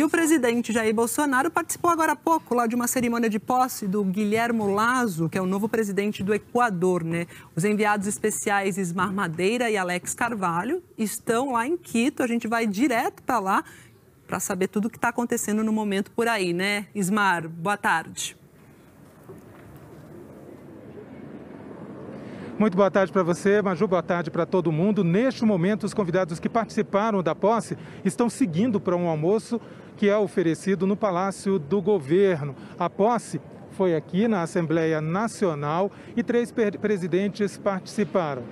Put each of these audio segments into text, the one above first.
E o presidente Jair Bolsonaro participou agora há pouco lá de uma cerimônia de posse do Guilhermo Lazo, que é o novo presidente do Equador, né? Os enviados especiais Ismar Madeira e Alex Carvalho estão lá em Quito. A gente vai direto para lá para saber tudo o que está acontecendo no momento por aí, né? Ismar, boa tarde. Muito boa tarde para você, Maju, boa tarde para todo mundo. Neste momento, os convidados que participaram da posse estão seguindo para um almoço que é oferecido no Palácio do Governo. A posse foi aqui na Assembleia Nacional e três presidentes participaram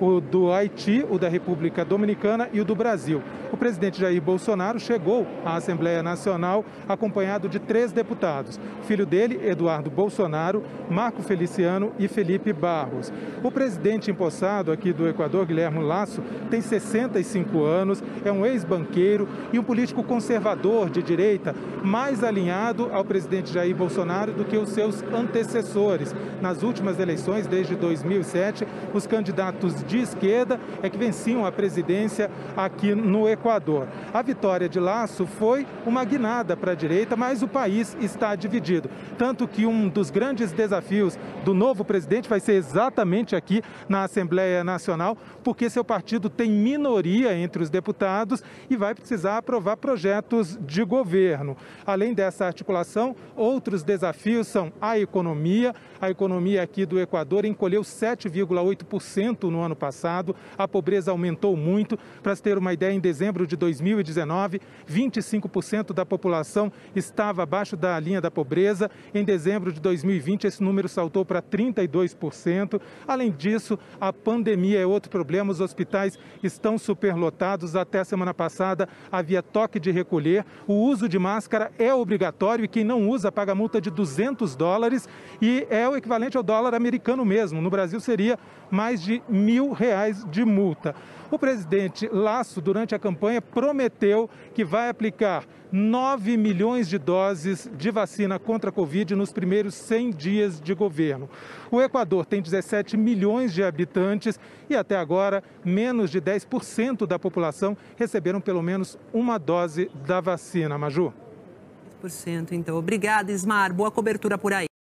o do Haiti, o da República Dominicana e o do Brasil. O presidente Jair Bolsonaro chegou à Assembleia Nacional acompanhado de três deputados. filho dele, Eduardo Bolsonaro, Marco Feliciano e Felipe Barros. O presidente empossado aqui do Equador, Guilherme Lasso, tem 65 anos, é um ex-banqueiro e um político conservador de direita, mais alinhado ao presidente Jair Bolsonaro do que os seus antecessores. Nas últimas eleições, desde 2007, os candidatos de esquerda é que venciam a presidência aqui no Equador. A vitória de Laço foi uma guinada para a direita, mas o país está dividido. Tanto que um dos grandes desafios do novo presidente vai ser exatamente aqui na Assembleia Nacional, porque seu partido tem minoria entre os deputados e vai precisar aprovar projetos de governo. Além dessa articulação, outros desafios são a economia. A economia aqui do Equador encolheu 7,8% no ano passado. A pobreza aumentou muito. Para se ter uma ideia, em dezembro de 2019, 25% da população estava abaixo da linha da pobreza. Em dezembro de 2020, esse número saltou para 32%. Além disso, a pandemia é outro problema. Os hospitais estão superlotados. Até a semana passada havia toque de recolher. O uso de máscara é obrigatório e quem não usa paga multa de 200 dólares e é o equivalente ao dólar americano mesmo. No Brasil seria mais de reais de multa. O presidente Lasso, durante a campanha, prometeu que vai aplicar 9 milhões de doses de vacina contra a Covid nos primeiros 100 dias de governo. O Equador tem 17 milhões de habitantes e até agora menos de 10% da população receberam pelo menos uma dose da vacina. Maju. 10%, então. Obrigada, Ismar. Boa cobertura por aí.